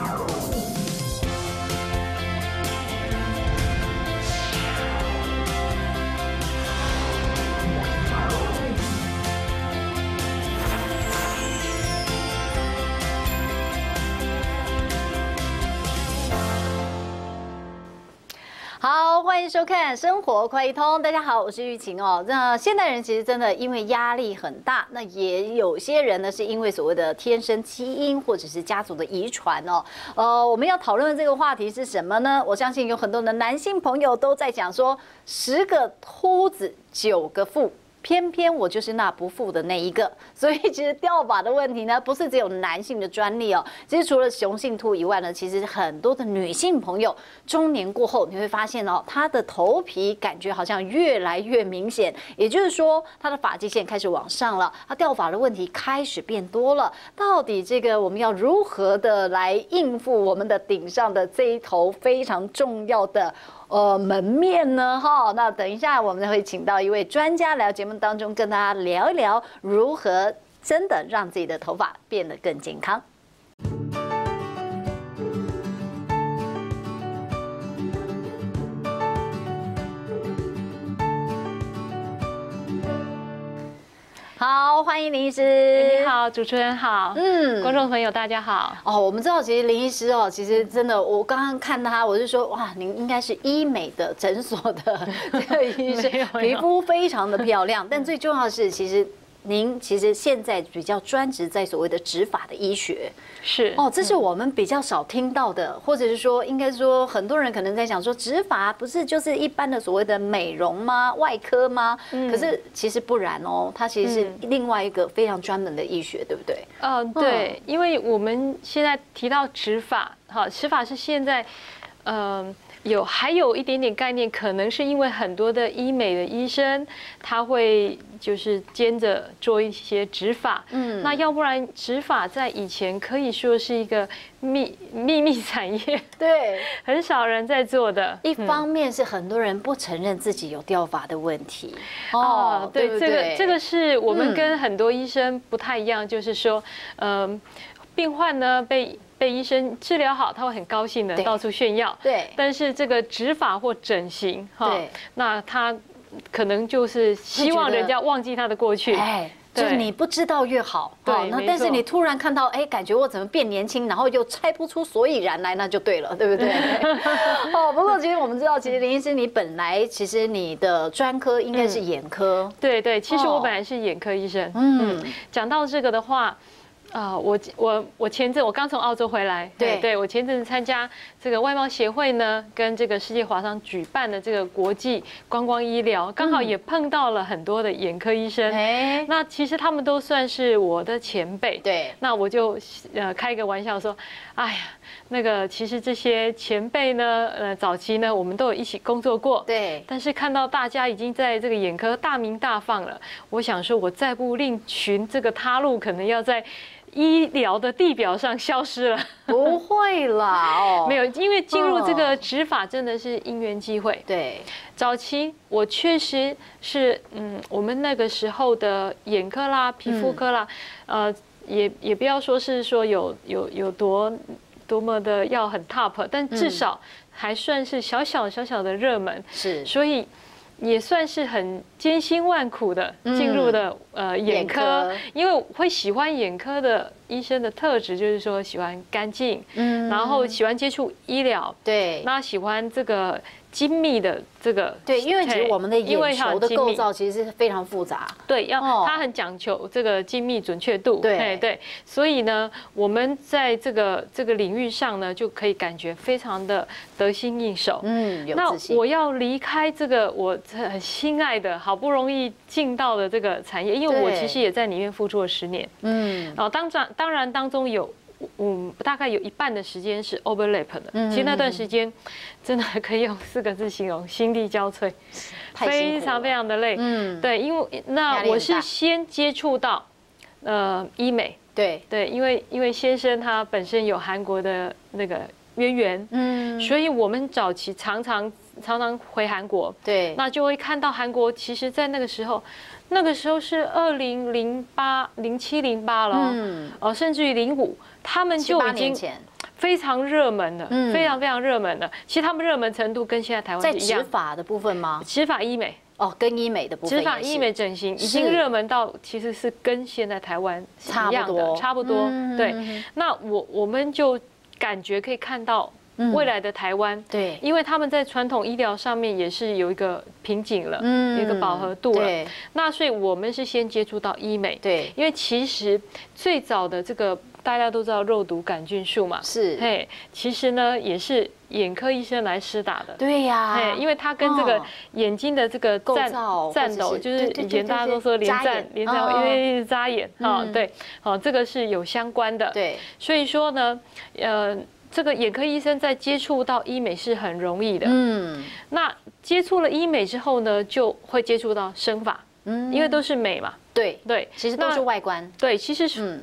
Arrow. 欢迎收看《生活快一通》。大家好，我是玉琴哦。那现代人其实真的因为压力很大，那也有些人呢是因为所谓的天生基因或者是家族的遗传哦。呃，我们要讨论的这个话题是什么呢？我相信有很多的男性朋友都在讲说，十个秃子九个富。偏偏我就是那不富的那一个，所以其实掉发的问题呢，不是只有男性的专利哦。其实除了雄性秃以外呢，其实很多的女性朋友中年过后，你会发现哦，她的头皮感觉好像越来越明显，也就是说，她的发际线开始往上了，她掉发的问题开始变多了。到底这个我们要如何的来应付我们的顶上的这一头非常重要的？呃，门面呢？哈，那等一下我们会请到一位专家来节目当中跟大家聊一聊，如何真的让自己的头发变得更健康。好，欢迎林医师。你好，主持人好。嗯，观众朋友大家好。哦，我们知道其实林医师哦，其实真的，我刚刚看他，我就说哇，您应该是医美的诊所的 这个医生，皮肤非常的漂亮。但最重要的是，其实。您其实现在比较专职在所谓的执法的医学，是哦，这是我们比较少听到的，或者是说，应该说很多人可能在想说，执法不是就是一般的所谓的美容吗？外科吗？可是其实不然哦，它其实是另外一个非常专门的医学，对不对？嗯，对，因为我们现在提到执法，哈，执法是现在，嗯。有还有一点点概念，可能是因为很多的医美的医生，他会就是兼着做一些植发。嗯，那要不然植发在以前可以说是一个秘 秘密产业，对，很少人在做的。一方面是很多人不承认自己有掉发的问题。哦，对，这个这个是我们跟很多医生不太一样，就是说，嗯，病患呢被。被医生治疗好，他会很高兴的到处炫耀。对，但是这个植发或整形，哈，那他可能就是希望人家忘记他的过去。哎，就是你不知道越好。对，那但是你突然看到，哎，感觉我怎么变年轻，然后又猜不出所以然来，那就对了，对不对？哦，不过其实我们知道，其实林医师你本来其实你的专科应该是眼科。对对，其实我本来是眼科医生。嗯，讲到这个的话。啊，我我我前阵我刚从澳洲回来，对对，我前阵子参加这个外贸协会呢，跟这个世界华商举办的这个国际观光医疗，刚好也碰到了很多的眼科医生。哎，那其实他们都算是我的前辈。对，那我就呃开个玩笑说，哎呀，那个其实这些前辈呢，呃早期呢我们都有一起工作过。对，但是看到大家已经在这个眼科大名大放了，我想说我再不另寻这个他路，可能要在。医疗的地表上消失了？不会啦，哦，没有，因为进入这个执法真的是因缘机会。对，早期我确实是，嗯，我们那个时候的眼科啦、皮肤科啦，呃，也也不要说是说有有有多多么的要很 top，但至少还算是小小小小的热门。是，所以。也算是很艰辛万苦的进入的呃眼科，因为会喜欢眼科的医生的特质就是说喜欢干净，嗯，然后喜欢接触医疗，对，那喜欢这个。精密的这个对，因为其实我们的眼球的构造其实是非常复杂，对，要它很讲求这个精密准确度，对对，所以呢，我们在这个这个领域上呢，就可以感觉非常的得心应手。嗯，那我要离开这个我很心爱的好不容易进到的这个产业，因为我其实也在里面付出了十年，嗯，然后当然当然当中有。嗯，大概有一半的时间是 overlap 的。其实那段时间真的可以用四个字形容：心力交瘁，非常非常的累。嗯，对，因为那我是先接触到呃医美，对对，因为因为先生他本身有韩国的那个渊源，嗯，所以我们早期常常常常回韩国，对，那就会看到韩国，其实在那个时候。那个时候是二零零八零七零八了，嗯，哦，甚至于零五，他们就已经非常热门的，非常非常热门了。其实他们热门程度跟现在台湾在植发的部分吗？植发医美哦，跟医美的部分。植发医美整形已经热门到其实是跟现在台湾差不多，差不多。对，那我我们就感觉可以看到。未来的台湾，对，因为他们在传统医疗上面也是有一个瓶颈了，嗯，有一个饱和度了。那所以我们是先接触到医美，对，因为其实最早的这个大家都知道肉毒杆菌素嘛，是，嘿，其实呢也是眼科医生来施打的，对呀，嘿，因为它跟这个眼睛的这个战战斗，就是以前大家都说连战连战，因为一直眨眼啊，对，好，这个是有相关的，对，所以说呢，呃。这个眼科医生在接触到医美是很容易的，嗯，那接触了医美之后呢，就会接触到生发，嗯，因为都是美嘛，对对，其实都是外观，对，其实是，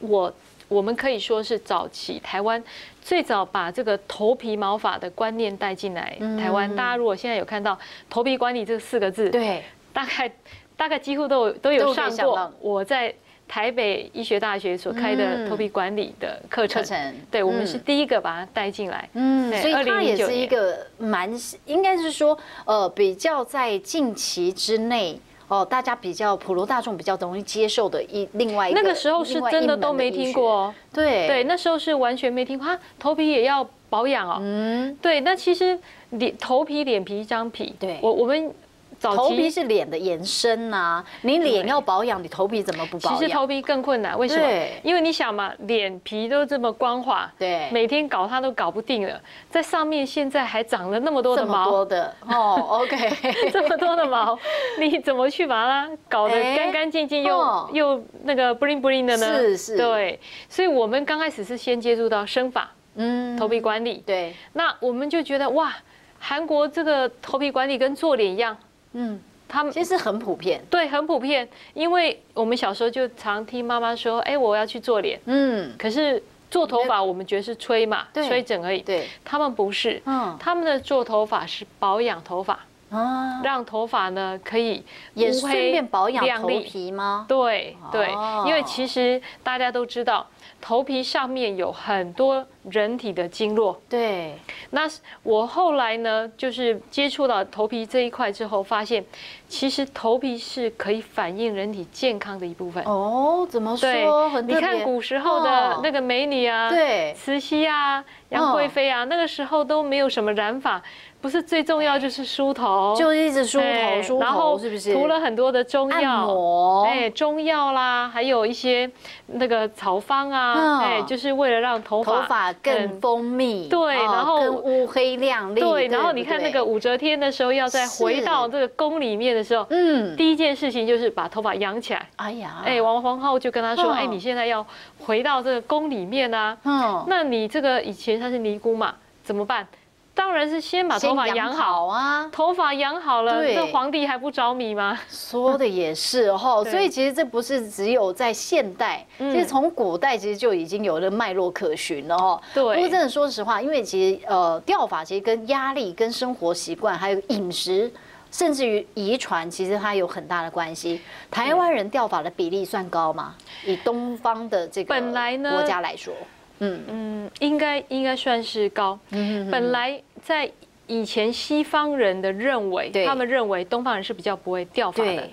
我我们可以说是早期台湾最早把这个头皮毛发的观念带进来台湾。大家如果现在有看到头皮管理这四个字，对，大概大概几乎都有都有上过，我在。台北医学大学所开的头皮管理的课程，对我们是第一个把它带进来。嗯，所以它也是一个蛮，应该是说，呃，比较在近期之内，哦，大家比较普罗大众比较容易接受的一另外一个。那个时候是真的都没听过，对对，那时候是完全没听过。啊，头皮也要保养哦。嗯，对，那其实脸、头皮、脸皮一张皮，对，我我们。头皮是脸的延伸呐，你脸要保养，你头皮怎么不保养？其实头皮更困难，为什么？因为你想嘛，脸皮都这么光滑，对，每天搞它都搞不定了，在上面现在还长了那么多的毛，多的哦，OK，这么多的毛，你怎么去把它搞得干干净净又又那个 bling bling 的呢？是是，对，所以我们刚开始是先接触到生发，嗯，头皮管理，对，那我们就觉得哇，韩国这个头皮管理跟做脸一样。嗯，他们其实很普遍，对，很普遍。因为我们小时候就常听妈妈说：“哎，我要去做脸。”嗯，可是做头发，我们觉得是吹嘛，吹整而已。对，他们不是，嗯，他们的做头发是保养头发啊，让头发呢可以也顺便保养头皮吗？对对，因为其实大家都知道。头皮上面有很多人体的经络，对。那我后来呢，就是接触到头皮这一块之后，发现其实头皮是可以反映人体健康的一部分。哦，怎么说？你看古时候的那个美女啊，对，慈禧啊，杨贵妃啊，那个时候都没有什么染发。不是最重要就是梳头，就一直梳头梳头，是不是？涂了很多的中药，哎，中药啦，还有一些那个草方啊，哎，就是为了让头发头发更丰密，对，然后更乌黑亮丽。对，然后你看那个武则天的时候，要再回到这个宫里面的时候，嗯，第一件事情就是把头发养起来。哎呀，哎，王皇后就跟他说，哎，你现在要回到这个宫里面啊，嗯，那你这个以前她是尼姑嘛，怎么办？当然是先把头发养好啊，头发养好了，这皇帝还不着迷吗？说的也是 哈，所以其实这不是只有在现代，其实从古代其实就已经有了脉络可循了哈。对，不过真的说实话，因为其实呃掉发其实跟压力、跟生活习惯、还有饮食，甚至于遗传，其实它有很大的关系。台湾人掉发的比例算高吗？以东方的这个本来呢国家来说。嗯嗯，应该应该算是高。嗯本来在以前西方人的认为，他们认为东方人是比较不会掉发的。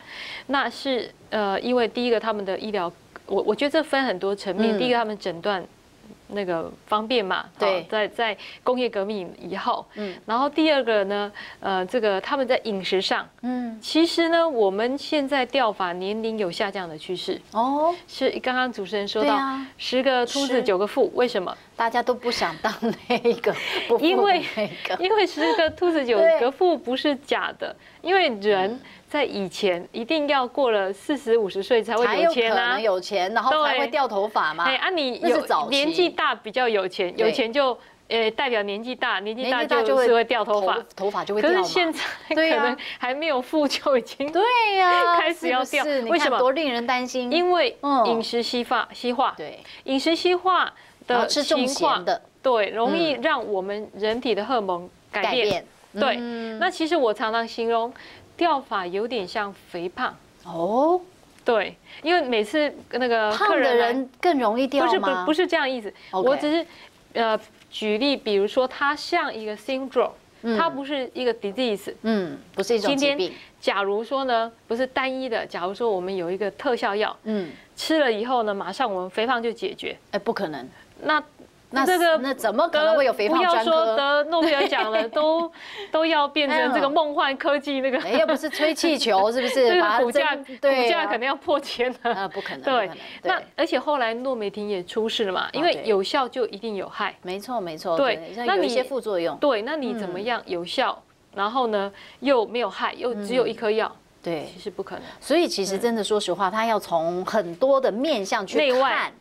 那是呃，因为第一个他们的医疗，我我觉得这分很多层面。第一个他们诊断。那个方便嘛？对，在在工业革命以后，嗯，然后第二个呢，呃，这个他们在饮食上，嗯，其实呢，我们现在掉法年龄有下降的趋势。哦，是刚刚主持人说到，十个秃子九个富，为什么？大家都不想当那个，因为因为十个秃子九个富不是假的，因为人。在以前，一定要过了四十五十岁才会有钱啊，有钱，然后才会掉头发嘛。哎，啊，你有年纪大比较有钱，有钱就呃代表年纪大，年纪大就是会掉头发，头发就会掉。可是现在可能还没有富就已经对呀，开始要掉。为什么？多令人担心。因为饮食西化，西化。对，饮食西化的情况，对，容易让我们人体的荷尔蒙改变。对，那其实我常常形容。掉法有点像肥胖。哦，对，因为每次那个胖的人更容易掉不是不不是这样意思，我只是呃，举例，比如说它像一个 syndrome，它不是一个 disease，嗯，不是一种疾病。假如说呢，不是单一的，假如说我们有一个特效药，嗯，吃了以后呢，马上我们肥胖就解决，哎，不可能。那那这个那怎么可能会有肥胖专科？不要说得诺贝尔奖了，都都要变成这个梦幻科技那个。又不是吹气球，是不是？这个股价股价肯定要破千了。啊，不可能。对，那而且后来诺美婷也出事了嘛，因为有效就一定有害。没错，没错。对，那有一些副作用。对，那你怎么样有效？然后呢，又没有害，又只有一颗药。对，其实不可能。所以其实真的，说实话，他要从很多的面向去看。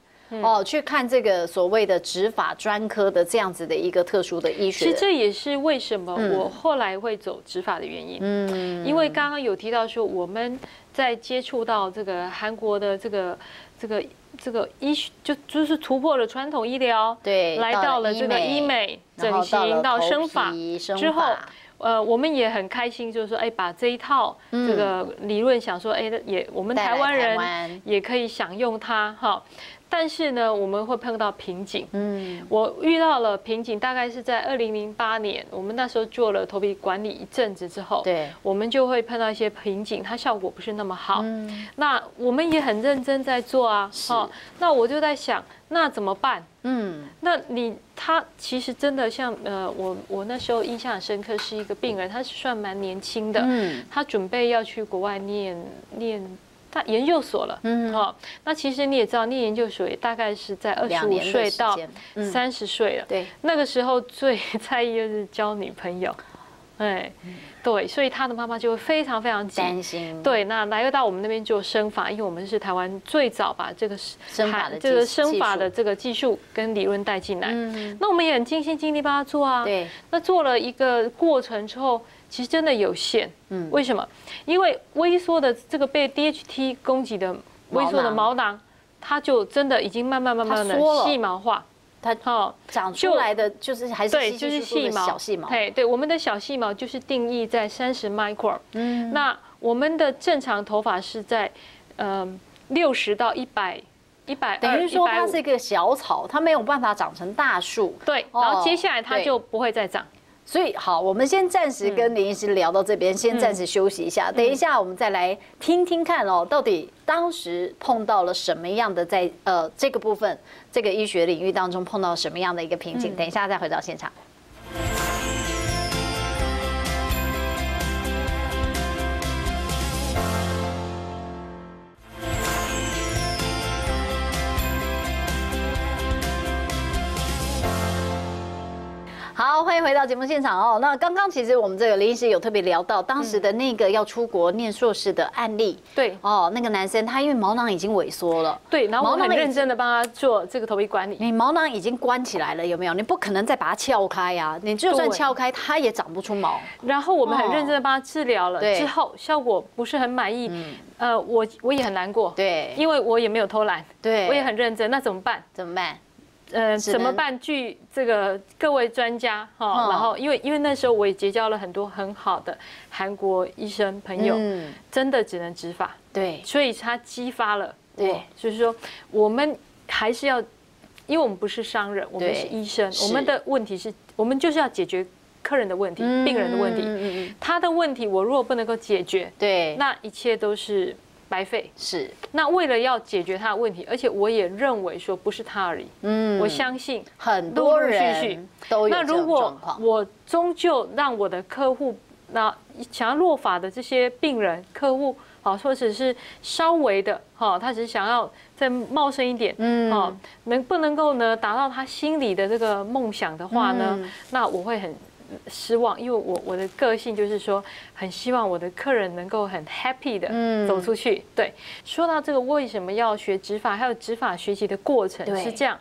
哦，去看这个所谓的执法专科的这样子的一个特殊的医学，其实这也是为什么我后来会走执法的原因。嗯，因为刚刚有提到说，我们在接触到这个韩国的这个这个这个医学，就就是突破了传统医疗，对，来到了这个医美、整形到生法之后，呃，我们也很开心，就是说，哎，把这一套这个理论想说，哎，也我们台湾人也可以享用它，哈。但是呢，我们会碰到瓶颈。嗯，我遇到了瓶颈，大概是在二零零八年，我们那时候做了头皮管理一阵子之后，对，我们就会碰到一些瓶颈，它效果不是那么好。嗯，那我们也很认真在做啊。好，那我就在想，那怎么办？嗯，那你他其实真的像呃，我我那时候印象很深刻，是一个病人，他是算蛮年轻的，嗯，他准备要去国外念念。那研究所了，嗯，好，那其实你也知道，念研究所也大概是在二十五岁到三十岁了，对，那个时候最在意就是交女朋友，哎，对，所以他的妈妈就会非常非常担心，对，那来到我们那边做生法，因为我们是台湾最早把这个生法的这个生法的这个技术跟理论带进来，嗯，那我们也很尽心尽力帮他做啊，对，那做了一个过程之后。其实真的有限，嗯，为什么？因为微缩的这个被 DHT 攻击的微缩的毛囊，它就真的已经慢慢慢慢的细毛化，它哦长出来的就是还是对，就是细毛。小细毛，对对，我们的小细毛就是定义在三十 micron，嗯，那我们的正常头发是在嗯六十到一百一百，等于说它是一个小草，它没有办法长成大树，对，然后接下来它就不会再长。所以好，我们先暂时跟林医师聊到这边，先暂时休息一下。等一下，我们再来听听看哦，到底当时碰到了什么样的在呃这个部分这个医学领域当中碰到什么样的一个瓶颈？等一下再回到现场。好，欢迎回到节目现场哦。那刚刚其实我们这个林医师有特别聊到当时的那个要出国念硕士的案例。对哦，那个男生他因为毛囊已经萎缩了，对，然后我很认真的帮他做这个头皮管理。你毛囊已经关起来了，有没有？你不可能再把它撬开呀。你就算撬开，它也长不出毛。然后我们很认真的帮他治疗了之后，效果不是很满意。呃，我我也很难过。对，因为我也没有偷懒。对，我也很认真。那怎么办？怎么办？呃，怎么办？据这个各位专家哈，然后因为因为那时候我也结交了很多很好的韩国医生朋友，真的只能执法。对，所以他激发了我，就是说我们还是要，因为我们不是商人，我们是医生，我们的问题是我们就是要解决客人的问题、病人的问题。他的问题我如果不能够解决，对，那一切都是。白费。是，那为了要解决他的问题，而且我也认为说不是他而已，嗯，我相信很多人都有那如果我终究让我的客户，那想要落法的这些病人客户，好，或者是稍微的，哈，他只是想要再茂盛一点，嗯，好，能不能够呢达到他心里的这个梦想的话呢，那我会很。失望，因为我我的个性就是说，很希望我的客人能够很 happy 的走出去。对，说到这个为什么要学执法，还有执法学习的过程是这样。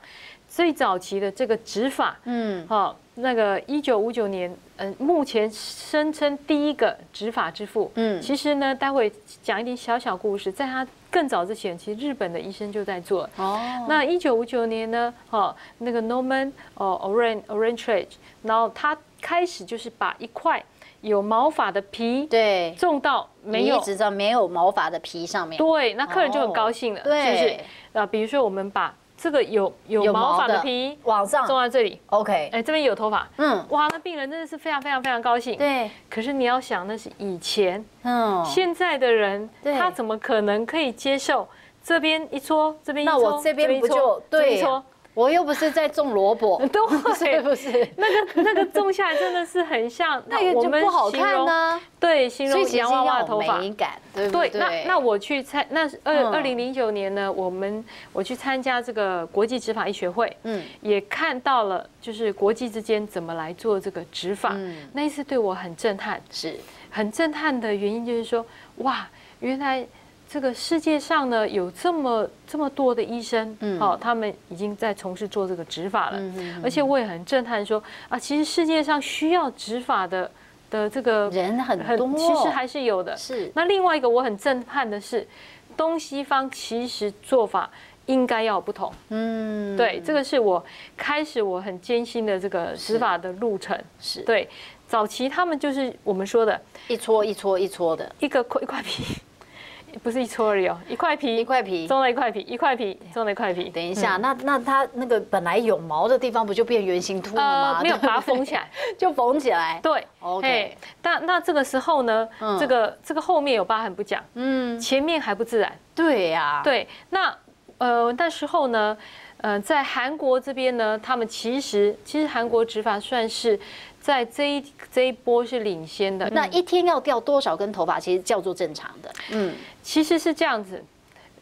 最早期的这个执法，嗯，好，那个一九五九年，嗯，目前声称第一个执法之父，嗯，其实呢，待会讲一点小小故事，在他更早之前，其实日本的医生就在做。哦，那一九五九年呢，哈，那个 Norman 哦 Orange Orange，然后他。开始就是把一块有毛发的皮对。种到没有一直在没有毛发的皮上面，对，那客人就很高兴了，是不是？啊，比如说我们把这个有有毛发的皮往上。种在这里，OK，哎，这边有头发，嗯，哇，那病人真的是非常非常非常高兴。对，可是你要想，那是以前，嗯，现在的人他怎么可能可以接受这边一撮，这边一搓，那我这边不就对？我又不是在种萝卜，都不是不是，那个那个种下来真的是很像，那个就不好看呢。对，形容洋娃娃的头发，美感，对对？那那我去参，那二二零零九年呢，我们我去参加这个国际执法医学会，嗯，也看到了就是国际之间怎么来做这个执法，那一次对我很震撼，是。很震撼的原因就是说，哇，原来。这个世界上呢，有这么这么多的医生，嗯，好，他们已经在从事做这个执法了，嗯而且我也很震撼，说啊，其实世界上需要执法的的这个人很多，其实还是有的。是。那另外一个我很震撼的是，东西方其实做法应该要不同。嗯，对，这个是我开始我很艰辛的这个执法的路程。是。对，早期他们就是我们说的，一撮一撮一撮的，一个块一块皮。不是一撮而已哦，一块皮，一块皮，种了一块皮，一块皮，种了一块皮。等一下，那那它那个本来有毛的地方不就变圆形秃了吗？没有把它缝起来，就缝起来。对，OK。但那这个时候呢，这个这个后面有疤痕不讲，嗯，前面还不自然。对呀，对。那呃那时候呢，呃在韩国这边呢，他们其实其实韩国执法算是。在这一这一波是领先的，那一天要掉多少根头发，其实叫做正常的。嗯，其实是这样子，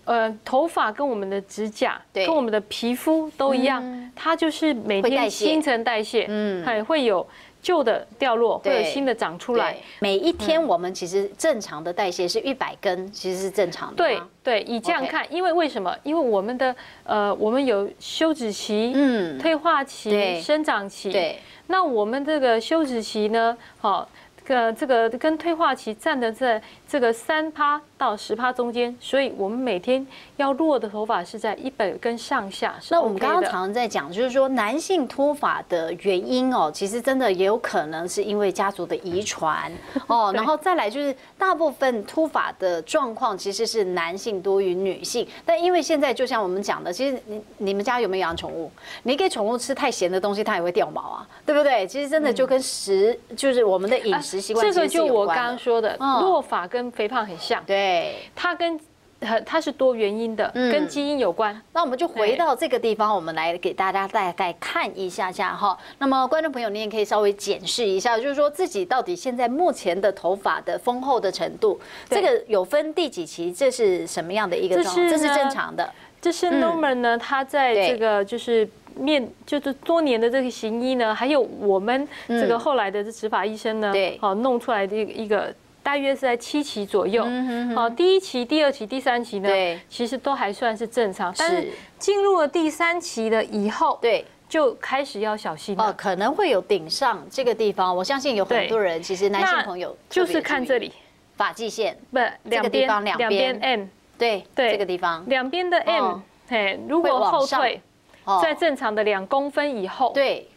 呃，头发跟我们的指甲，跟我们的皮肤都一样，它就是每天新陈代谢，嗯，还会有旧的掉落，会有新的长出来。每一天我们其实正常的代谢是一百根，其实是正常的。对对，以这样看，因为为什么？因为我们的呃，我们有休止期、嗯，退化期、生长期，对。那我们这个休止期呢？好，个这个跟退化期占的这这个三趴到十趴中间，所以我们每天要落的头发是在一百根上下。那我们刚刚常常在讲，就是说男性脱发的原因哦，其实真的也有可能是因为家族的遗传 哦，然后再来就是大部分脱发的状况其实是男性多于女性。但因为现在就像我们讲的，其实你你们家有没有养宠物？你给宠物吃太咸的东西，它也会掉毛啊，对不对？其实真的就跟食就是我们的饮食习惯，这个就我刚刚说的落发跟肥胖很像。对。它跟它是多原因的，跟基因有关。那我们就回到这个地方，我们来给大家大概看一下下哈。那么观众朋友，你也可以稍微检视一下，就是说自己到底现在目前的头发的丰厚的程度，这个有分第几期？这是什么样的一个状况？这是正常的。这是 Norman 呢，他在这个就是面就是多年的这个行医呢，还有我们这个后来的这执法医生呢，对，好弄出来的一个。大约是在七期左右，好，第一期、第二期、第三期呢，其实都还算是正常，但是进入了第三期了以后，对，就开始要小心哦，可能会有顶上这个地方，我相信有很多人其实男性朋友就是看这里。发际线，不，两边两边。M，对对，这个地方。两边的 M，嘿，如果后退在正常的两公分以后，对。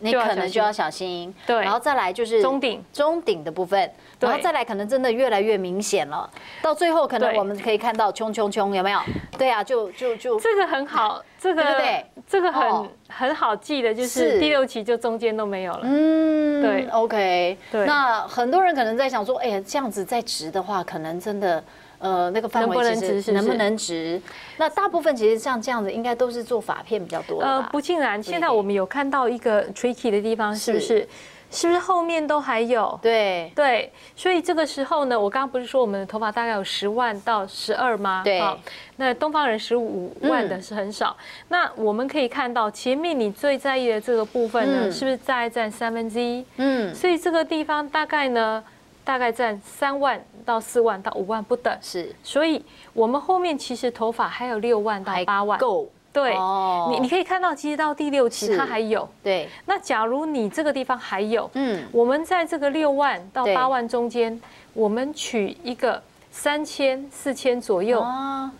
你可能就要小心，对，然后再来就是中顶，中顶的部分，然后再来可能真的越来越明显了，到最后可能我们可以看到冲冲冲，有没有？对啊，就就就这个很好，这个对这个很很好记的，就是第六期就中间都没有了，嗯，对，OK，对，那很多人可能在想说，哎呀，这样子再直的话，可能真的。呃，那个范围其实能不能直？那大部分其实像这样子，应该都是做法片比较多。呃，不尽然。现在我们有看到一个 tricky 的地方，是不是？是不是后面都还有？对对。所以这个时候呢，我刚刚不是说我们的头发大概有十万到十二吗？对。那东方人十五万的是很少。那我们可以看到前面你最在意的这个部分呢，是不是在占三分之一？嗯。所以这个地方大概呢，大概占三万。到四万到五万不等，是，所以我们后面其实头发还有六万到八万够，对，你你可以看到，其实到第六期它还有，对。那假如你这个地方还有，嗯，我们在这个六万到八万中间，我们取一个三千四千左右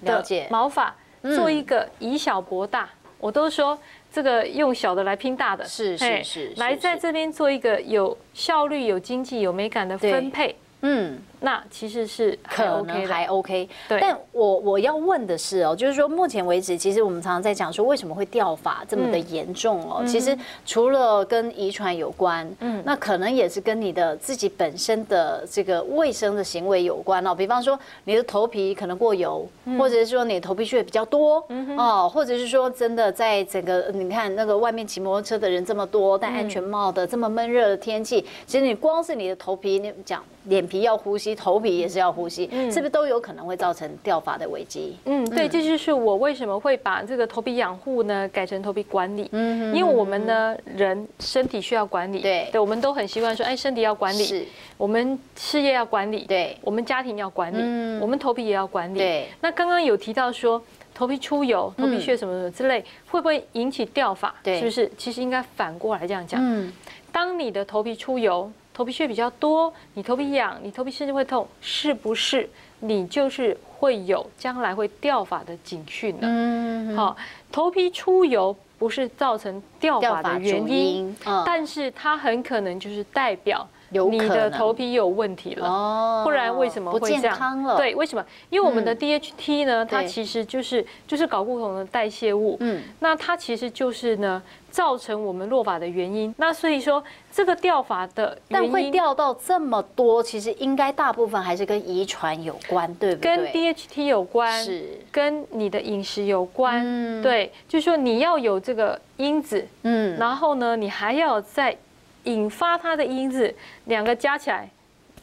的毛发，做一个以小博大，我都说这个用小的来拼大的，是是是，来在这边做一个有效率、有经济、有美感的分配。嗯，那其实是可能还 OK。对，但我我要问的是哦，就是说目前为止，其实我们常常在讲说为什么会掉发这么的严重哦，其实除了跟遗传有关，嗯，那可能也是跟你的自己本身的这个卫生的行为有关哦。比方说你的头皮可能过油，或者是说你的头皮屑比较多，哦，或者是说真的在整个你看那个外面骑摩托车的人这么多，戴安全帽的这么闷热的天气，其实你光是你的头皮，你讲。脸皮要呼吸，头皮也是要呼吸，是不是都有可能会造成掉发的危机？嗯，对，这就是我为什么会把这个头皮养护呢改成头皮管理。嗯，因为我们呢人身体需要管理，对，对，我们都很习惯说，哎，身体要管理，是，我们事业要管理，对，我们家庭要管理，嗯，我们头皮也要管理，对。那刚刚有提到说头皮出油、头皮屑什么什么之类，会不会引起掉发？对，是不是？其实应该反过来这样讲。嗯，当你的头皮出油。头皮屑比较多，你头皮痒，你头皮甚至会痛，是不是？你就是会有将来会掉发的警讯呢？嗯，好，头皮出油不是造成掉发的原因，但是它很可能就是代表你的头皮有问题了，哦不然为什么会这样？对，为什么？因为我们的 DHT 呢，它其实就是就是睾固酮的代谢物，嗯，那它其实就是呢。造成我们落发的原因，那所以说这个掉发的原因，但会掉到这么多，其实应该大部分还是跟遗传有关，对不对？跟 DHT 有关，是跟你的饮食有关，对，就是说你要有这个因子，嗯，然后呢，你还要再引发它的因子，两个加起来。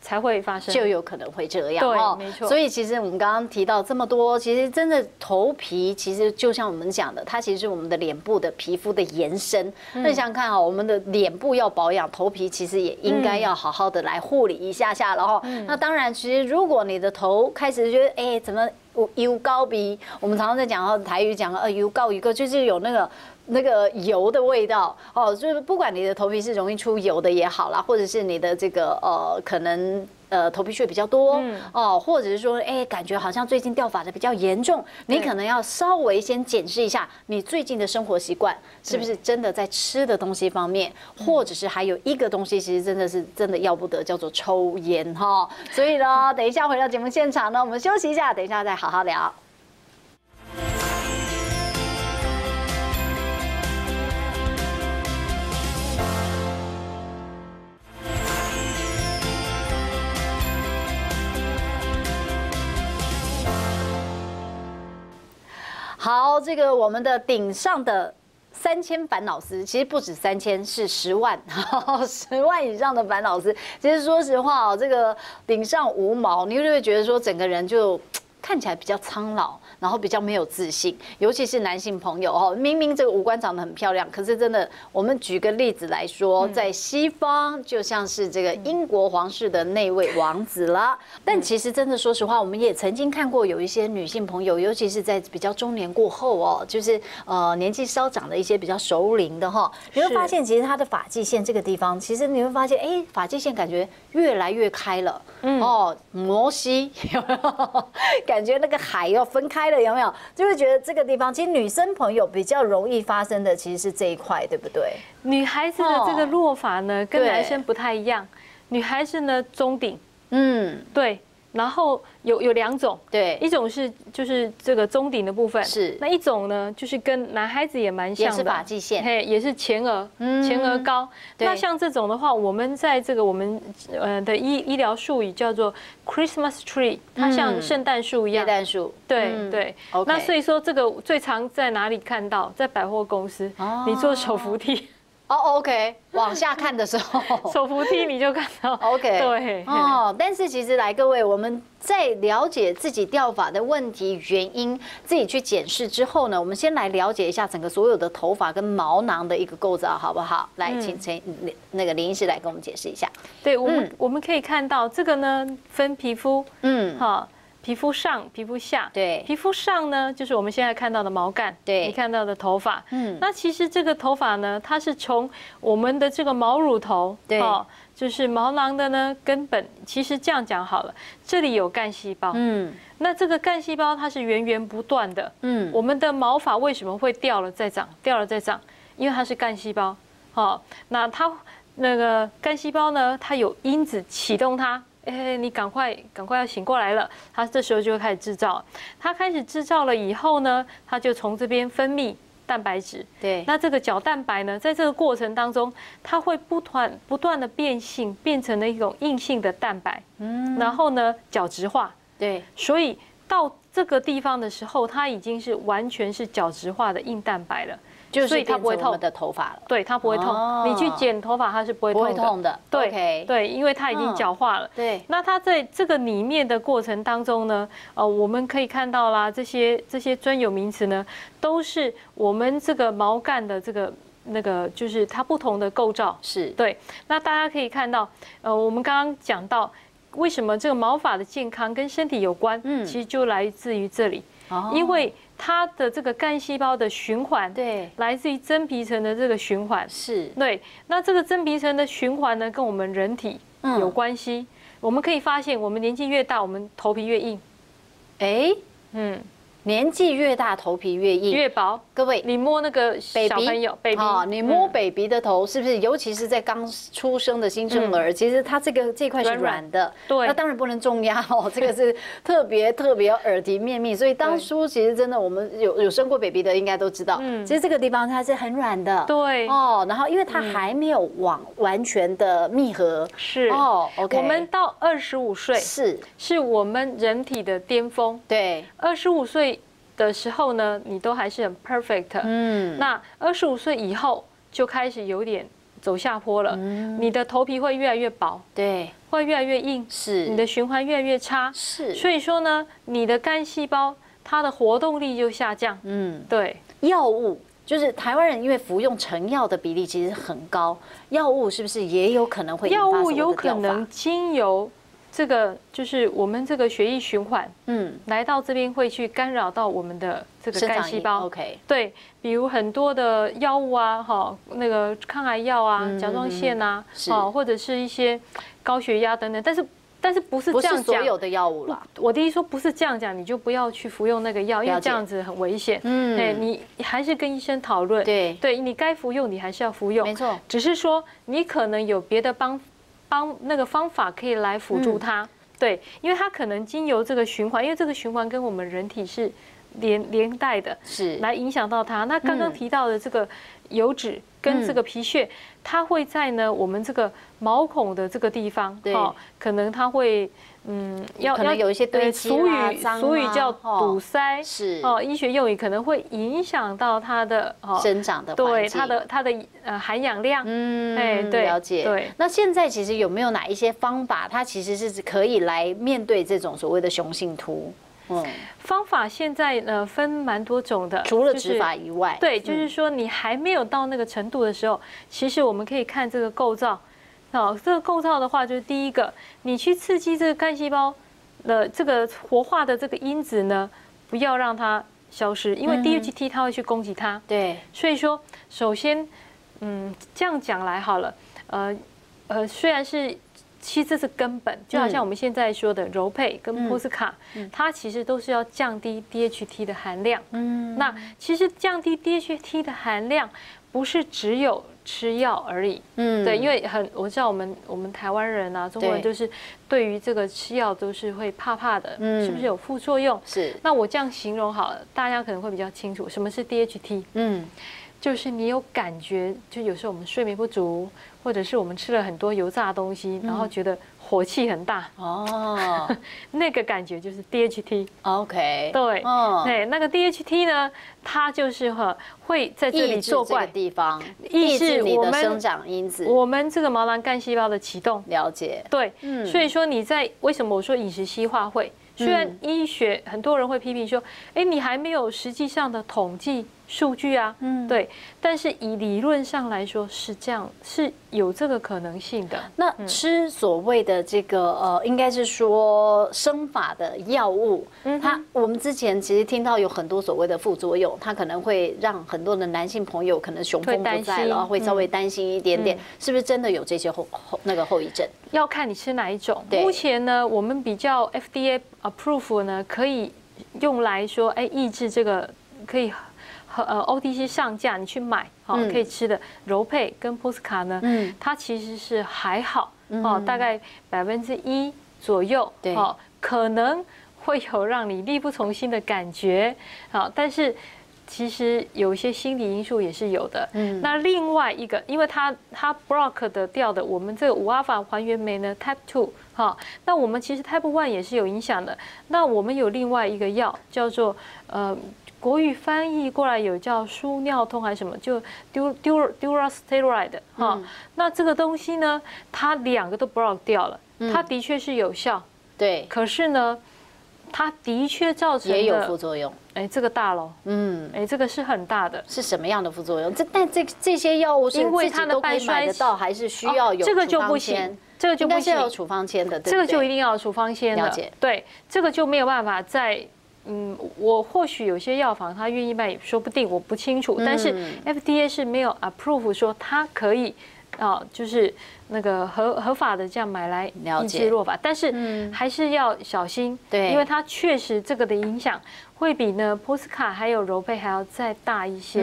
才会发生，就有可能会这样。对，没错。所以其实我们刚刚提到这么多，其实真的头皮其实就像我们讲的，它其实是我们的脸部的皮肤的延伸。那你想想看啊，我们的脸部要保养，头皮其实也应该要好好的来护理一下下了哈。那当然，其实如果你的头开始觉得哎怎么油高鼻，我们常常在讲台语讲呃油高一个，就是有那个。那个油的味道哦，就是不管你的头皮是容易出油的也好啦，或者是你的这个呃可能呃头皮屑比较多哦，或者是说哎感觉好像最近掉发的比较严重，你可能要稍微先检视一下你最近的生活习惯是不是真的在吃的东西方面，或者是还有一个东西其实真的是真的要不得，叫做抽烟哈。所以呢，等一下回到节目现场呢，我们休息一下，等一下再好好聊。好，这个我们的顶上的三千烦恼丝，其实不止三千，是十万，十万以上的烦恼丝。其实说实话哦，这个顶上无毛，你会不会觉得说整个人就看起来比较苍老？然后比较没有自信，尤其是男性朋友哦，明明这个五官长得很漂亮，可是真的，我们举个例子来说，在西方就像是这个英国皇室的那位王子了。但其实真的，说实话，我们也曾经看过有一些女性朋友，尤其是在比较中年过后哦，就是呃年纪稍长的一些比较熟龄的哈，你会发现其实她的发际线这个地方，其实你会发现，哎，发际线感觉越来越开了，哦，摩西 感觉那个海要分开？有没有？就会觉得这个地方，其实女生朋友比较容易发生的，其实是这一块，对不对？女孩子的这个落法呢，跟男生不太一样。女孩子呢，中顶，嗯，对。然后有有两种，对，一种是就是这个中顶的部分，是。那一种呢，就是跟男孩子也蛮像的，也是发际线，嘿，也是前额，前额高。那像这种的话，我们在这个我们呃的医医疗术语叫做 Christmas tree，它像圣诞树一样，圣诞树，对对。那所以说这个最常在哪里看到？在百货公司，你做手扶梯。哦，OK，往下看的时候，手扶梯你就看到，OK，对，哦，但是其实来各位，我们在了解自己掉发的问题原因，自己去检视之后呢，我们先来了解一下整个所有的头发跟毛囊的一个构造，好不好？来，请陈那个林医师来跟我们解释一下。对，我们我们可以看到这个呢，分皮肤，嗯，好。皮肤上、皮肤下，对，皮肤上呢，就是我们现在看到的毛干，对，你看到的头发，嗯，那其实这个头发呢，它是从我们的这个毛乳头，对，就是毛囊的呢根本，其实这样讲好了，这里有干细胞，嗯，那这个干细胞它是源源不断的，嗯，我们的毛发为什么会掉了再长，掉了再长？因为它是干细胞，好，那它那个干细胞呢，它有因子启动它。哎，你赶快赶快要醒过来了。它这时候就会开始制造，它开始制造了以后呢，它就从这边分泌蛋白质。对，那这个角蛋白呢，在这个过程当中，它会不断不断的变性，变成了一种硬性的蛋白。嗯，然后呢，角质化。对，所以到这个地方的时候，它已经是完全是角质化的硬蛋白了。所以它不会痛的头发了，对，它不会痛。你去剪头发，它是不会痛的。对对，因为它已经角化了。对。那它在这个里面的过程当中呢，呃，我们可以看到啦，这些这些专有名词呢，都是我们这个毛干的这个那个，就是它不同的构造。是。对。那大家可以看到，呃，我们刚刚讲到，为什么这个毛发的健康跟身体有关？嗯，其实就来自于这里。哦。因为。它的这个干细胞的循环，对，来自于真皮层的这个循环，是对。那这个真皮层的循环呢，跟我们人体有关系。我们可以发现，我们年纪越大，我们头皮越硬。哎，嗯。年纪越大，头皮越硬越薄。各位，你摸那个小朋友，baby，你摸 baby 的头，是不是？尤其是在刚出生的新生儿，其实它这个这块是软的。对，那当然不能重压哦，这个是特别特别耳提面命。所以当初其实真的，我们有有生过 baby 的，应该都知道，嗯其实这个地方它是很软的。对，哦，然后因为它还没有往完全的密合。是哦，OK。我们到二十五岁是是我们人体的巅峰。对，二十五岁。的时候呢，你都还是很 perfect。嗯，那二十五岁以后就开始有点走下坡了。嗯，你的头皮会越来越薄，对，会越来越硬，是，你的循环越来越差，是。所以说呢，你的干细胞它的活动力就下降。嗯，对。药物就是台湾人因为服用成药的比例其实很高，药物是不是也有可能会药物有可能经由。这个就是我们这个血液循环，嗯，来到这边会去干扰到我们的这个干细胞。OK，对，比如很多的药物啊，哈，那个抗癌药啊，甲状腺啊，哦，或者是一些高血压等等。但是，但是不是这样讲？所有的药物啦。我第一说不是这样讲，你就不要去服用那个药，因为这样子很危险。嗯，对你还是跟医生讨论。对，对你该服用，你还是要服用。没错，只是说你可能有别的帮。帮那个方法可以来辅助它，对，因为它可能经由这个循环，因为这个循环跟我们人体是连连带的，是来影响到它。那刚刚提到的这个油脂跟这个皮屑，它会在呢我们这个毛孔的这个地方，对，可能它会。嗯，要可能有一些堆积俗语俗语叫堵塞，是哦，医学用语可能会影响到它的哦生长的对它的它的呃含氧量，嗯，哎，对，了解。对，那现在其实有没有哪一些方法，它其实是可以来面对这种所谓的雄性秃？嗯，方法现在呢分蛮多种的，除了植发以外，对，就是说你还没有到那个程度的时候，其实我们可以看这个构造。好，这个构造的话，就是第一个，你去刺激这个干细胞的这个活化的这个因子呢，不要让它消失，因为 DHT 它会去攻击它。对，所以说，首先，嗯，这样讲来好了，呃，呃，虽然是，其实这是根本，就好像我们现在说的柔配跟波斯卡，它其实都是要降低 DHT 的含量。嗯，那其实降低 DHT 的含量，不是只有。吃药而已，嗯，对，因为很我知道我们我们台湾人啊，中国人就是对于这个吃药都是会怕怕的，嗯，是不是有副作用？是。那我这样形容好了，大家可能会比较清楚什么是 DHT，嗯，就是你有感觉，就有时候我们睡眠不足，或者是我们吃了很多油炸东西，然后觉得。火气很大哦，那个感觉就是 DHT。OK，对，对，那个 DHT 呢，它就是哈会在这里作怪地方，抑制你的生长因子，我们这个毛囊干细胞的启动。了解，对，嗯，所以说你在为什么我说饮食西化会？虽然医学很多人会批评说，哎，你还没有实际上的统计。数据啊，嗯，对，但是以理论上来说是这样，是有这个可能性的。那吃所谓的这个呃，应该是说生法的药物，它我们之前其实听到有很多所谓的副作用，它可能会让很多的男性朋友可能雄风不在了，会稍微担心一点点，是不是真的有这些后后那个后遗症？要看你吃哪一种。目前呢，我们比较 FDA approve 呢，可以用来说，哎，抑制这个可以。和呃 OTC 上架，你去买好可以吃的柔配跟波斯卡呢，嗯，它其实是还好哦，大概百分之一左右，对，可能会有让你力不从心的感觉，好，但是。其实有一些心理因素也是有的。嗯，那另外一个，因为它它 block 的掉的，我们这个五阿法还原酶呢，type two 哈，那我们其实 type one 也是有影响的。那我们有另外一个药叫做呃，国语翻译过来有叫输尿通还是什么，就 du du durasteroid 哈。那这个东西呢，它两个都 block 掉了，它的确是有效。对。可是呢，它的确造成也有副作用。哎，这个大喽，嗯，哎，这个是很大的，是什么样的副作用？这但这这些药物是因为它的半衰得到，还是需要有这个就不行，这个就不行，要处方签的，这个就一定要处方签的，对，这个就没有办法在，嗯，我或许有些药房他愿意卖，说不定我不清楚，但是 FDA 是没有 approve 说它可以，啊，就是那个合合法的这样买来抑制弱法，但是还是要小心，对，因为它确实这个的影响。会比呢波斯卡还有柔贝还要再大一些，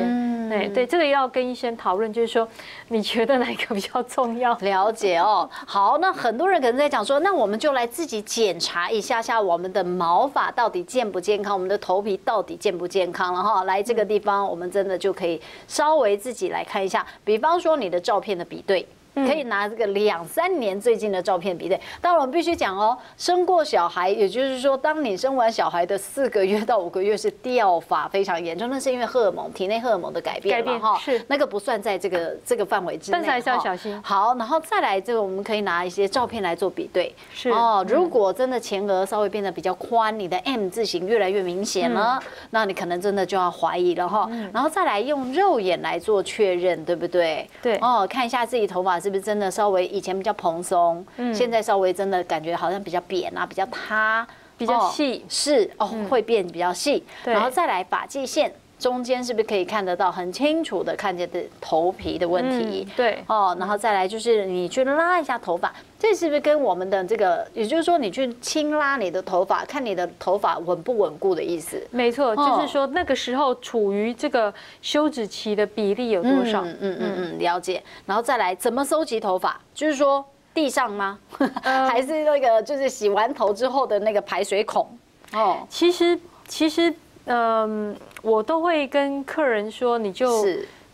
对对，这个要跟医生讨论，就是说你觉得哪个比较重要？了解哦。好，那很多人可能在讲说，那我们就来自己检查一下下我们的毛发到底健不健康，我们的头皮到底健不健康了哈。来这个地方，我们真的就可以稍微自己来看一下，比方说你的照片的比对。可以拿这个两三年最近的照片比对，当然我们必须讲哦，生过小孩，也就是说，当你生完小孩的四个月到五个月是掉发非常严重，那是因为荷尔蒙体内荷尔蒙的改变嘛哈，是。那个不算在这个这个范围之内，但是还是要小心。好，然后再来这个，我们可以拿一些照片来做比对，是。哦，如果真的前额稍微变得比较宽，你的 M 字形越来越明显了，那你可能真的就要怀疑了哈，然后再来用肉眼来做确认，对不对？对。哦，看一下自己头发是不是真的稍微。以前比较蓬松，现在稍微真的感觉好像比较扁啊，比较塌，比较细，是哦，会变比较细。然后再来发际线中间是不是可以看得到很清楚的看见的头皮的问题？对哦，然后再来就是你去拉一下头发，这是不是跟我们的这个，也就是说你去轻拉你的头发，看你的头发稳不稳固的意思？没错，就是说那个时候处于这个休止期的比例有多少？嗯嗯嗯，了解。然后再来怎么收集头发？就是说地上吗？还是那个就是洗完头之后的那个排水孔？哦，其实其实嗯，我都会跟客人说，你就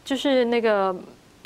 就是那个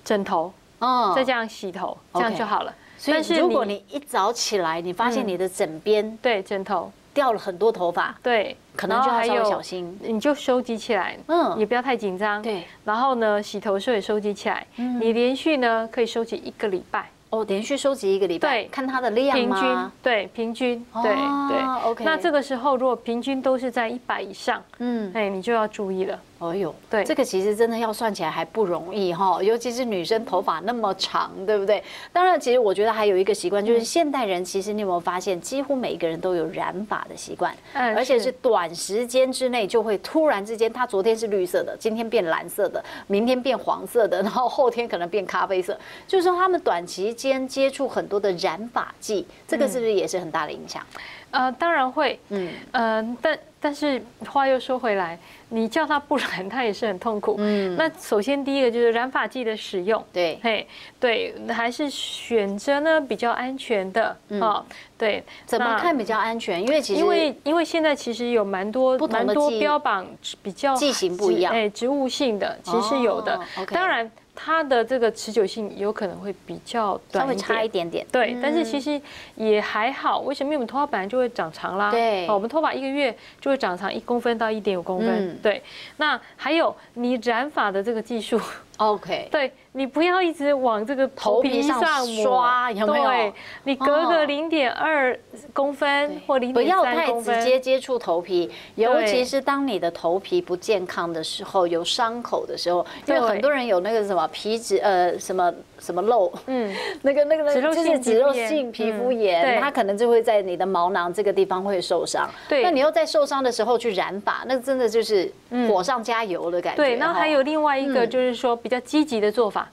枕头，嗯，再这样洗头，这样就好了。但是如果你一早起来，你发现你的枕边对枕头。掉了很多头发，对，可能就要稍微小心，你就收集起来，嗯，也不要太紧张，对。然后呢，洗头时候也收集起来，你连续呢可以收集一个礼拜。哦，连续收集一个礼拜，对，看它的量平均，对，平均，对对，OK。那这个时候如果平均都是在一百以上，嗯，哎，你就要注意了。哎呦，对，这个其实真的要算起来还不容易哈，尤其是女生头发那么长，对不对？当然，其实我觉得还有一个习惯，就是现代人其实你有没有发现，几乎每一个人都有染发的习惯，而且是短时间之内就会突然之间，他昨天是绿色的，今天变蓝色的，明天变黄色的，然后后天可能变咖啡色，就是说他们短期间接触很多的染发剂，这个是不是也是很大的影响？呃，当然会，嗯嗯，但但是话又说回来，你叫他不染，他也是很痛苦。嗯，那首先第一个就是染发剂的使用，对，嘿，对，还是选择呢比较安全的啊，对，怎么看比较安全？因为其实因为因为现在其实有蛮多蛮多标榜比较剂型不一样，哎，植物性的其实有的，当然。它的这个持久性有可能会比较稍微差一点点，对，但是其实也还好。为什么？因为我们头发本来就会长长啦，对，我们头发一个月就会长长一公分到一点五公分，对。那还有你染发的这个技术。OK，对你不要一直往这个头皮上刷，有没有？你隔个零点二公分或零点三公分，不要太直接接触头皮，尤其是当你的头皮不健康的时候，有伤口的时候，因为很多人有那个什么皮脂呃什么什么漏，嗯，那个那个就是脂肉性皮肤炎，它可能就会在你的毛囊这个地方会受伤。对，那你又在受伤的时候去染发，那真的就是火上加油的感觉。对，那还有另外一个就是说。比较积极的做法，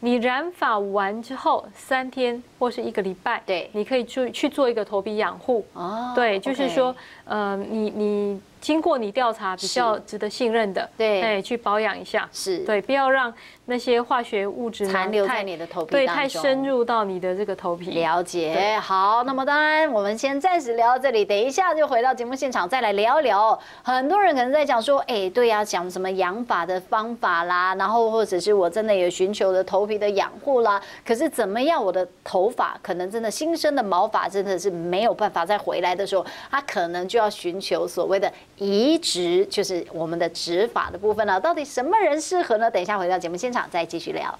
你染发完之后三天或是一个礼拜，对，你可以去去做一个头皮养护。哦，对，就是说，呃，你你经过你调查比较值得信任的，对，哎，去保养一下，是。对，不要让那些化学物质残留在你的头皮对，太深入到你的这个头皮。了解，好，那么当然我们先暂时聊到这里，等一下就回到节目现场再来聊一聊。很多人可能在讲说，哎，对呀，讲什么养发的方法啦，然后或者是我真的也寻求了头皮的养护啦，可是怎么样，我的头发可能真的新生的毛发真的是没有办法再回来的时候，他可能就要寻求所谓的。移植就是我们的植发的部分了，到底什么人适合呢？等一下回到节目现场再继续聊。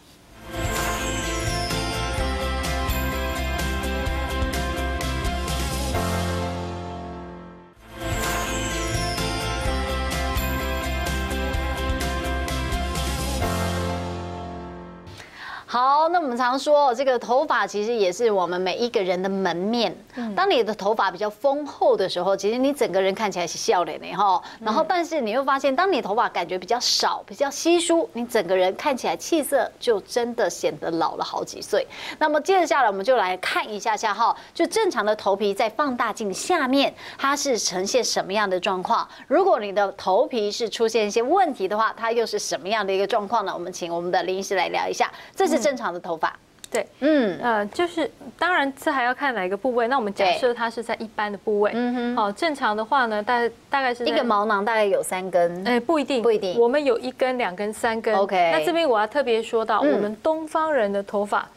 好，那我们常说这个头发其实也是我们每一个人的门面。当你的头发比较丰厚的时候，其实你整个人看起来是笑脸的哈。然后，但是你会发现，当你头发感觉比较少、比较稀疏，你整个人看起来气色就真的显得老了好几岁。那么接着下来，我们就来看一下下哈，就正常的头皮在放大镜下面，它是呈现什么样的状况？如果你的头皮是出现一些问题的话，它又是什么样的一个状况呢？我们请我们的林医师来聊一下。这是。正常的头发，对，嗯，呃，就是当然这还要看哪一个部位。那我们假设它是在一般的部位，嗯哼，哦，正常的话呢，大大概是一个毛囊大概有三根，哎，不一定，不一定，我们有一根、两根、三根。OK，那这边我要特别说到，我们东方人的头发，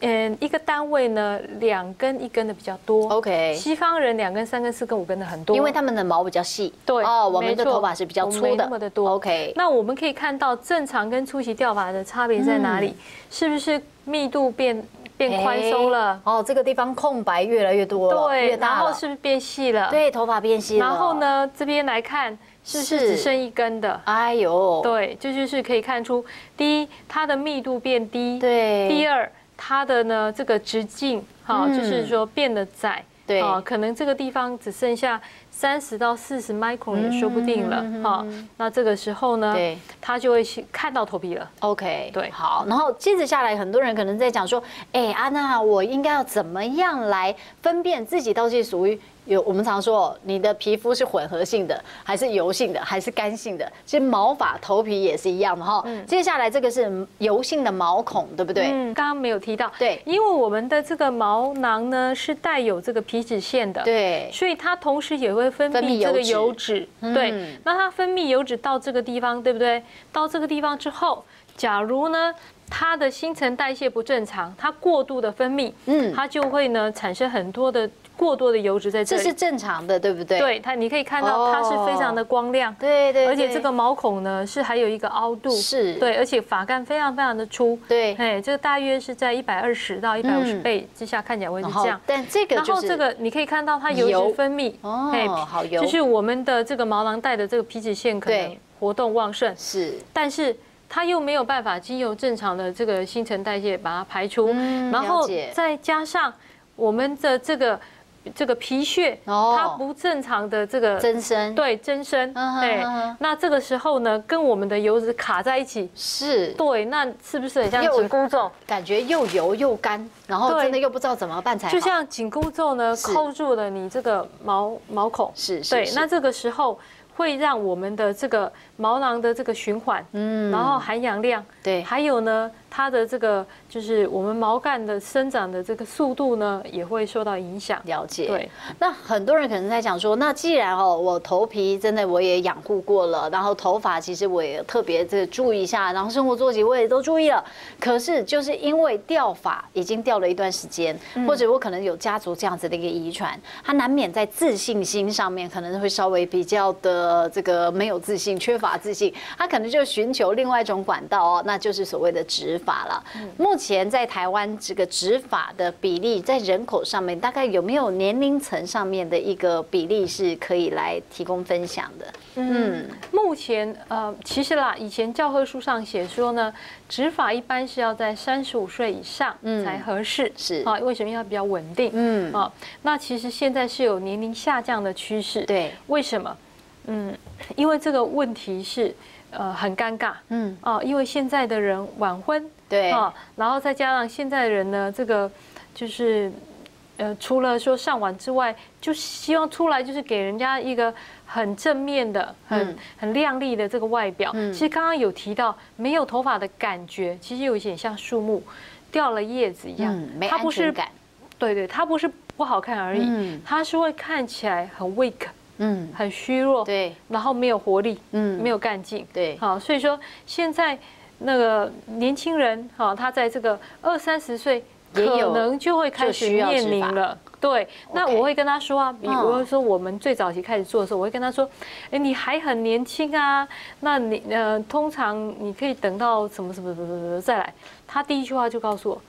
嗯，一个单位呢，两根一根的比较多。OK，西方人两根、三根、四根、五根的很多，因为他们的毛比较细。对，哦，我们的头发是比较粗的，那么的多。OK，那我们可以看到正常跟粗细掉发的差别在哪里？是不是？密度变变宽松了哦，这个地方空白越来越多了，对，然后是不是变细了？对，头发变细了。然后呢，这边来看，是不是只剩一根的？哎呦，对，这就是可以看出，第一，它的密度变低；对，第二，它的呢这个直径，哈，就是说变得窄。对，可能这个地方只剩下。三十到四十 micron 也说不定了哈，那这个时候呢，他就会去看到头皮了。OK，对，好，然后接着下来，很多人可能在讲说，哎，安娜，我应该要怎么样来分辨自己到底属于？有我们常说，你的皮肤是混合性的，还是油性的，还是干性的？其实毛发、头皮也是一样的哈。接下来这个是油性的毛孔，对不对？嗯，刚刚没有提到。对，因为我们的这个毛囊呢是带有这个皮脂腺的，对，所以它同时也会分泌这个油脂。对，那它分泌油脂到这个地方，对不对？到这个地方之后，假如呢它的新陈代谢不正常，它过度的分泌，嗯，它就会呢产生很多的。过多的油脂在这里，这是正常的，对不对？对它，你可以看到它是非常的光亮，对对，而且这个毛孔呢是还有一个凹度，是。对，而且发干非常非常的粗，对，哎，这个大约是在一百二十到一百五十倍之下看起来会是这样，但这个然后这个你可以看到它油脂分泌，哦，好油，就是我们的这个毛囊带的这个皮脂腺可能活动旺盛，是，但是它又没有办法经由正常的这个新陈代谢把它排出，然后再加上我们的这个。这个皮屑，它不正常的这个增生，对增生，对，那这个时候呢，跟我们的油脂卡在一起，是。对，那是不是很像紧箍咒？感觉又油又干，然后真的又不知道怎么办才好。就像紧箍咒呢，扣住了你这个毛毛孔，是，对，那这个时候。会让我们的这个毛囊的这个循环，嗯，然后含氧量，对，还有呢，它的这个就是我们毛干的生长的这个速度呢，也会受到影响。了解，对。那很多人可能在讲说，那既然哦，我头皮真的我也养护过了，然后头发其实我也特别这个注意一下，然后生活作息我也都注意了，可是就是因为掉发已经掉了一段时间，或者我可能有家族这样子的一个遗传，它难免在自信心上面可能会稍微比较的。呃，这个没有自信，缺乏自信，他可能就寻求另外一种管道哦，那就是所谓的植发了。目前在台湾这个执法的比例，在人口上面大概有没有年龄层上面的一个比例是可以来提供分享的？嗯，目前呃，其实啦，以前教科书上写说呢，执法一般是要在三十五岁以上才合适，是啊，为什么？要比较稳定，嗯啊，那其实现在是有年龄下降的趋势，对，为什么？嗯，因为这个问题是呃很尴尬，嗯。哦，因为现在的人晚婚，对。哦，然后再加上现在的人呢，这个就是呃，除了说上网之外，就希望出来就是给人家一个很正面的、很很亮丽的这个外表。其实刚刚有提到没有头发的感觉，其实有一点像树木掉了叶子一样，没安全感。对对，它不是不好看而已，它是会看起来很 weak，嗯，很虚弱，对，然后没有活力，嗯，没有干劲，对。好，所以说现在那个年轻人，哈，他在这个二三十岁。可能就会开始面临了，对。那我会跟他说啊，比如说我们最早期开始做的时候，我会跟他说，哎，你还很年轻啊，那你呃，通常你可以等到什么什么什么什么再来。他第一句话就告诉我，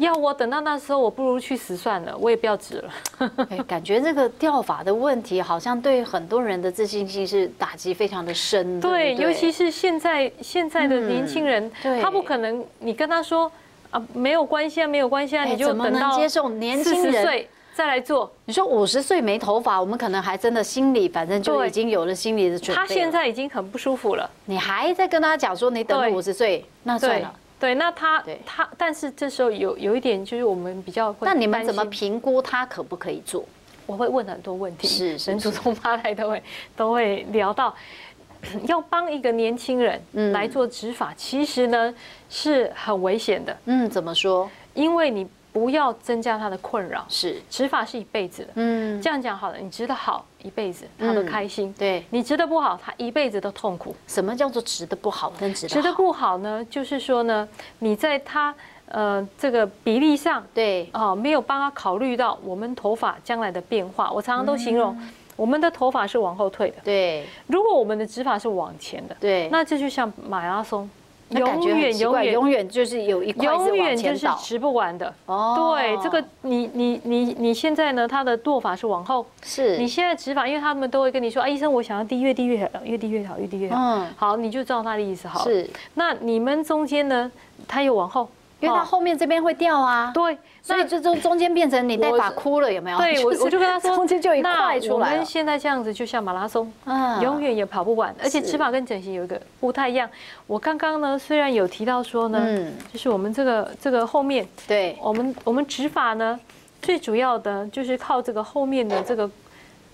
要我等到那时候，我不如去死算了，我也不要纸了。感觉这个掉发的问题，好像对很多人的自信心是打击非常的深。对，尤其是现在现在的年轻人，他不可能，你跟他说。啊，没有关系啊，没有关系啊，你就等到接受年轻人再来做。你说五十岁没头发，我们可能还真的心里反正就已经有了心理的准备。他现在已经很不舒服了，你还在跟他讲说你等五十岁，那算了。对，那他他，但是这时候有有一点就是我们比较，那你们怎么评估他可不可以做？我会问很多问题，是神主从发来都会都会聊到。要帮一个年轻人来做植发，其实呢是很危险的。嗯，怎么说？因为你不要增加他的困扰。是，执法是一辈子的。嗯，这样讲好了，你执的好一辈子，他都开心。对，你植的不好，他一辈子都痛苦。什么叫做植的不好？跟植植的不好呢？就是说呢，你在他呃这个比例上，对哦，没有帮他考虑到我们头发将来的变化。我常常都形容。我们的头发是往后退的，对。如果我们的直发是往前的，对，那这就像马拉松，永远永远永远就是有一块永远就是吃不完的。哦，对，这个你你你你现在呢？他的做法是往后，是你现在指法，因为他们都会跟你说啊，医生，我想要低，越低越好，越低越好，越低越好。嗯，好，你就照他的意思好。是，那你们中间呢？他又往后。因为它后面这边会掉啊，对，所以就中中间变成你戴发哭了，有没有？对，我 我就跟他说，中间就一块出来。我们现在这样子就像马拉松，永远也跑不完。而且植发跟整形有一个不太一样。我刚刚呢，虽然有提到说呢，就是我们这个这个后面，对，我们我们植法呢，最主要的就是靠这个后面的这个。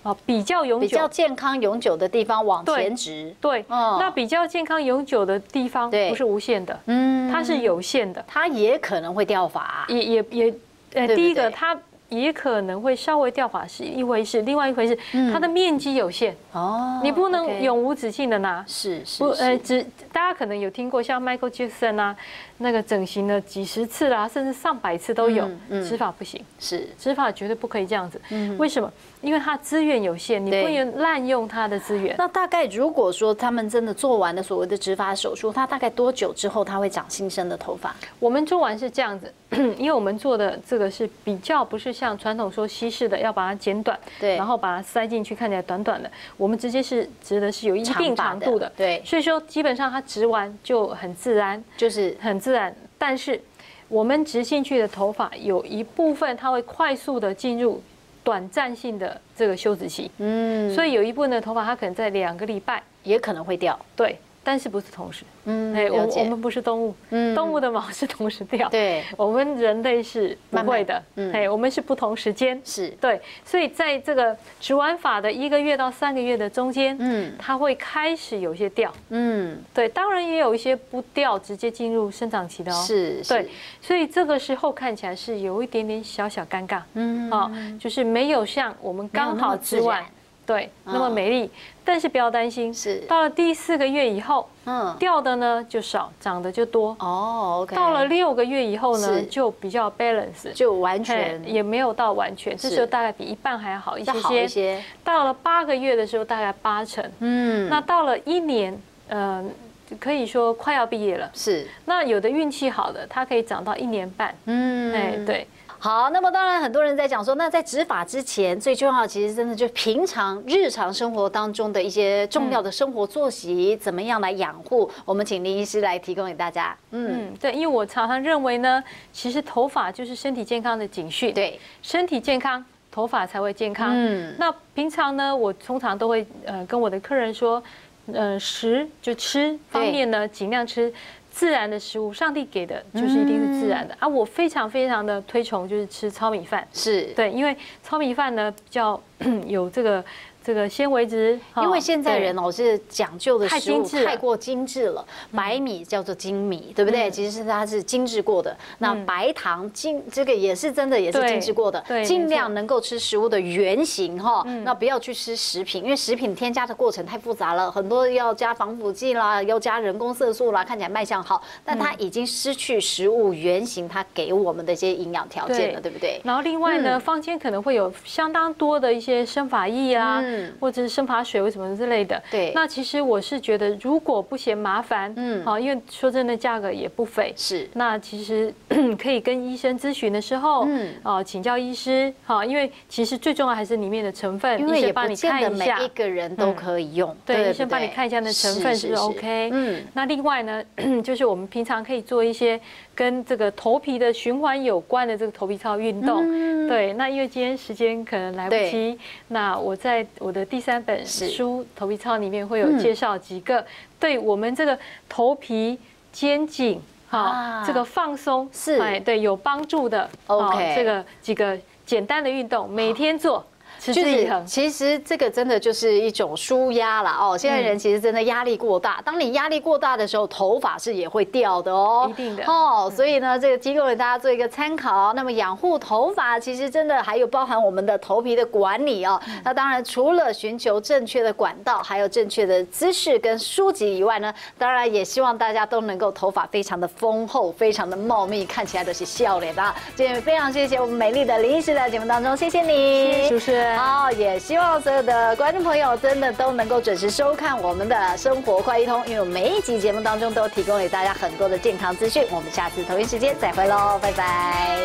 啊，比较永久、比较健康、永久的地方往前直。对，那比较健康、永久的地方不是无限的，嗯，它是有限的，它也可能会掉发，也也也，呃，第一个它。也可能会稍微掉发是一回事，另外一回事，它的面积有限哦，你不能永无止境的拿，是是不呃，只大家可能有听过像 Michael Jackson 啊，那个整形的几十次啦，甚至上百次都有，植发不行，是。植发绝对不可以这样子，为什么？因为它资源有限，你不能滥用它的资源。那大概如果说他们真的做完了所谓的植发手术，它大概多久之后它会长新生的头发？我们做完是这样子，因为我们做的这个是比较不是像传统说西式的要把它剪短，对，然后把它塞进去看起来短短的，我们直接是植的是有一定长度的，对，所以说基本上它植完就很自然，就是很自然。但是我们植进去的头发有一部分它会快速的进入。短暂性的这个休止期，嗯，所以有一部分的头发它可能在两个礼拜也可能会掉，对。但是不是同时？嗯，哎，我我们不是动物，嗯，动物的毛是同时掉，对，我们人类是不会的，嗯，哎，我们是不同时间，是。对，所以在这个植完法的一个月到三个月的中间，嗯，它会开始有些掉，嗯，对，当然也有一些不掉，直接进入生长期的哦，是，对，所以这个时候看起来是有一点点小小尴尬，嗯，啊，就是没有像我们刚好植完。对，那么美丽，但是不要担心，是到了第四个月以后，嗯，掉的呢就少，长的就多。哦，OK。到了六个月以后呢，就比较 balance，就完全也没有到完全，这时候大概比一半还要好一些些。到了八个月的时候，大概八成。嗯，那到了一年，嗯，可以说快要毕业了。是，那有的运气好的，它可以长到一年半。嗯，哎，对。好，那么当然很多人在讲说，那在执法之前，最重要其实真的就平常日常生活当中的一些重要的生活作息，怎么样来养护？我们请林医师来提供给大家。嗯，对，因为我常常认为呢，其实头发就是身体健康的警讯。对，身体健康，头发才会健康。嗯，那平常呢，我通常都会呃跟我的客人说，呃，食就吃方面呢，尽量吃。自然的食物，上帝给的就是一定是自然的啊。我非常非常的推崇就是吃糙米饭，是对，因为糙米饭呢比较 有这个。这个纤维质，因为现在人哦是讲究的食物太过精致了，白米叫做精米，对不对？其实是它是精致过的。那白糖精这个也是真的，也是精致过的。尽量能够吃食物的原型哈，那不要去吃食品，因为食品添加的过程太复杂了，很多要加防腐剂啦，要加人工色素啦，看起来卖相好，但它已经失去食物原型它给我们的一些营养条件了，对不对？然后另外呢，坊间可能会有相当多的一些生发液啊。或者是生发水或什么之类的，对。那其实我是觉得，如果不嫌麻烦，嗯，好，因为说真的，价格也不菲，是。那其实 可以跟医生咨询的时候，嗯，哦，请教医师，哈，因为其实最重要还是里面的成分，医生帮你看一下，每一个人都可以用，对，医生帮你看一下那成分是 OK，嗯。那另外呢，就是我们平常可以做一些。跟这个头皮的循环有关的这个头皮操运动，对，那因为今天时间可能来不及，那我在我的第三本书《头皮操》里面会有介绍几个对我们这个头皮、肩颈哈这个放松是。哎对有帮助的，OK，这个几个简单的运动，每天做。就是其实这个真的就是一种舒压了哦。现在人其实真的压力过大，当你压力过大的时候，头发是也会掉的哦。一定的哦。所以呢，这个提供给大家做一个参考。那么养护头发，其实真的还有包含我们的头皮的管理哦。那当然除了寻求正确的管道，还有正确的姿势跟书籍以外呢，当然也希望大家都能够头发非常的丰厚，非常的茂密，看起来都是笑脸的。今天非常谢谢我们美丽的林医师在节目当中，谢谢你，主持人。好，也希望所有的观众朋友真的都能够准时收看我们的生活快一通，因为每一集节目当中都提供给大家很多的健康资讯。我们下次同一时间再会喽，拜拜。